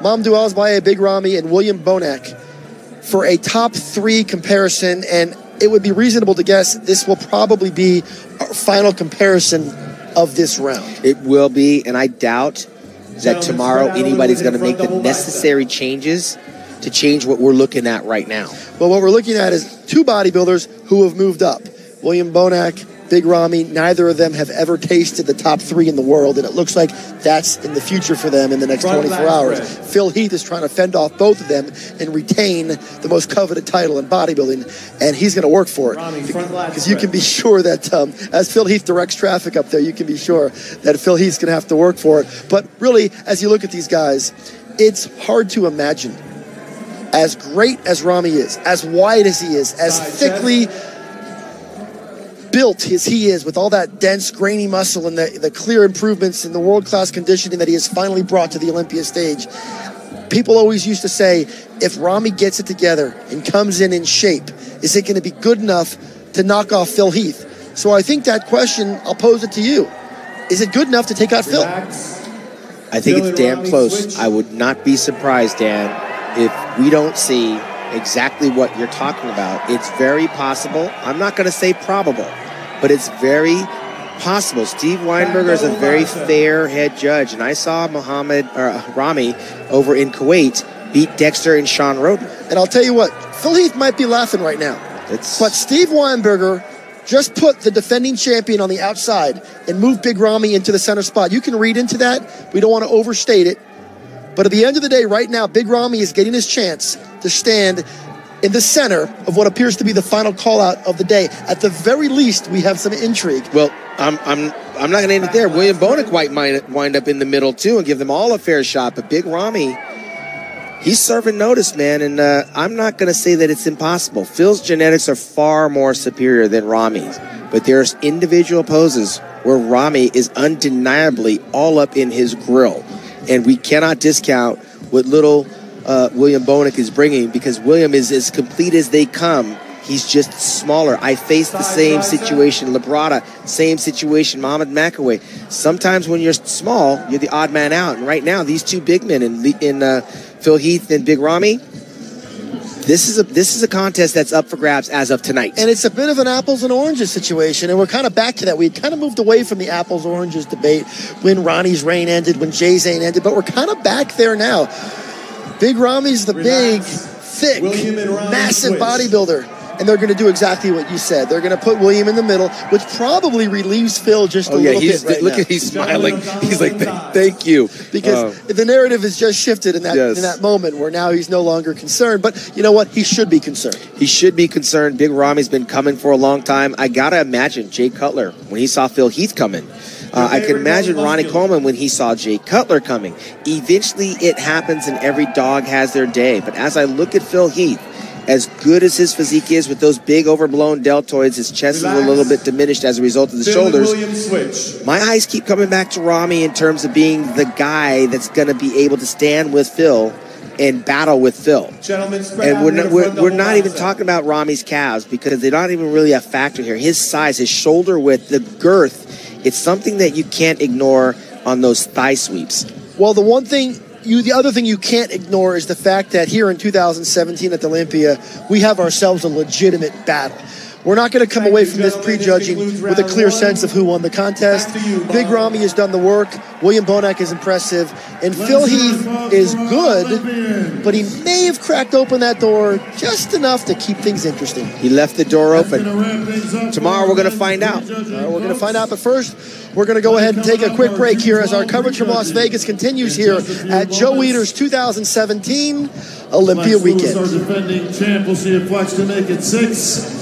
Mamdouh Elssbiay, Big Ramy, and William Bonac for a top three comparison, and it would be reasonable to guess this will probably be our final comparison of this round. It will be, and I doubt that tomorrow anybody's going to make the necessary changes to change what we're looking at right now. Well, what we're looking at is two bodybuilders who have moved up. William Bonac, Big Ramy, neither of them have ever tasted the top three in the world, and it looks like that's in the future for them in the next 24 hours. Phil Heath is trying to fend off both of them and retain the most coveted title in bodybuilding, and he's going to work for it. Because you can be sure that um, as Phil Heath directs traffic up there, you can be sure that Phil Heath's going to have to work for it. But really, as you look at these guys, it's hard to imagine as great as Ramy is, as wide as he is, as thickly built as he is with all that dense, grainy muscle and the, the clear improvements in the world class conditioning that he has finally brought to the Olympia stage. People always used to say, if Ramy gets it together and comes in in shape, is it going to be good enough to knock off Phil Heath? So I think that question, I'll pose it to you. Is it good enough to take out Phil? I think it's damn close. I would not be surprised, Dan, if we don't see exactly what you're talking about. It's very possible. I'm not going to say probable, but it's very possible. Steve Weinberger is a very fair head judge, and I saw Muhammad uh, Ramy over in Kuwait beat Dexter and Shawn Rhoden. And I'll tell you what, Phil Heath might be laughing right now. It's, But Steve Weinberger just put the defending champion on the outside and moved Big Ramy into the center spot. You can read into that. We don't want to overstate it. But at the end of the day, right now, Big Ramy is getting his chance to stand in the center of what appears to be the final call out of the day. At the very least, we have some intrigue. well, I'm I'm I'm not going to end it there. William Bonac might wind up in the middle too and give them all a fair shot. But Big Ramy, he's serving notice, man, and uh, I'm not going to say that it's impossible. Phil's genetics are far more superior than Ramy's, but there's individual poses where Ramy is undeniably all up in his grill, and we cannot discount what little uh, William Bonac is bringing because William is as complete as they come. He's just smaller. I faced the same situation. Labrada, same situation. Mohamed Makkawy. Sometimes when you're small, you're the odd man out. And right now, these two big men in, in uh, Phil Heath and Big Ramy, this is a this is a contest that's up for grabs as of tonight. And it's a bit of an apples and oranges situation, and we're kind of back to that. We had kind of moved away from the apples oranges debate when Ronnie's reign ended, when Jay's reign ended, but we're kind of back there now. Big Ramy's the big, thick, William and Ramy massive switch. bodybuilder. And they're going to do exactly what you said. They're going to put William in the middle, which probably relieves Phil just a oh yeah, little he's bit right look now. at he's smiling. He's like, "Thank- you, because Uh, the narrative has just shifted in that Yes. in that moment where now he's no longer concerned. But you know what? He should be concerned. He should be concerned. Big Ramy's been coming for a long time. I gotta imagine Jay Cutler when he saw Phil Heath coming. Uh, I can imagine Ronnie Coleman when he saw Jay Cutler coming. Eventually, it happens, and every dog has their day. But as I look at Phil Heath, as good as his physique is with those big overblown deltoids, his chest is a little bit diminished as a result of the Phil shoulders. My eyes keep coming back to Ramy in terms of being the guy that's going to be able to stand with Phil and battle with Phil. Gentlemen, And we're not, we're, we're not even talking about Ramy's calves because they're not even really a factor here. His size, his shoulder width, the girth, it's something that you can't ignore on those thigh sweeps. Well, the one thing you, the other thing you can't ignore is the fact that here in 2017 at the Olympia, we have ourselves a legitimate battle. We're not going to come Thank away from this prejudging This with a clear one. sense of who won the contest. You, Big Bob. Ramy has done the work. William Bonac is impressive, and Phil Heath is good, but he may have cracked open that door just enough to keep things interesting. He left the door open. Tomorrow we're going to find out. Uh, we're going to find out, but first, we're going to go ahead and take a quick break here as our coverage from Las Vegas continues here at Joe Weider's 2017 Olympia Weekend. our defending champ. We'll see if Flex can make it six.